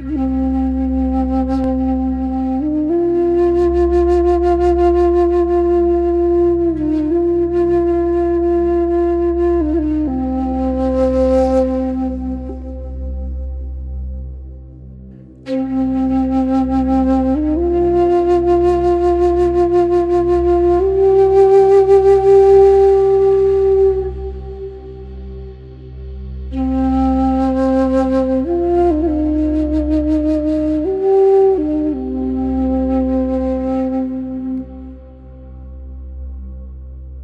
Müzik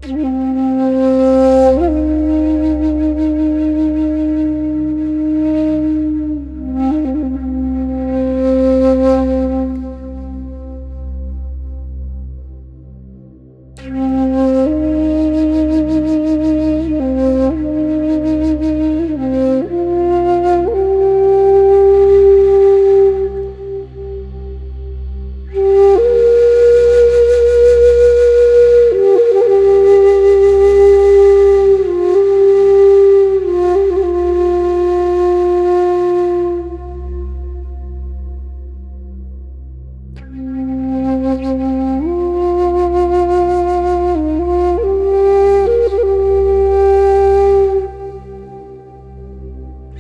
Woo!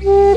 Yeah.